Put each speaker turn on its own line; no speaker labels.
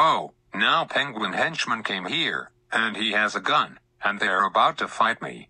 Oh, now Penguin Henchman came here, and he has a gun, and they're about to fight me.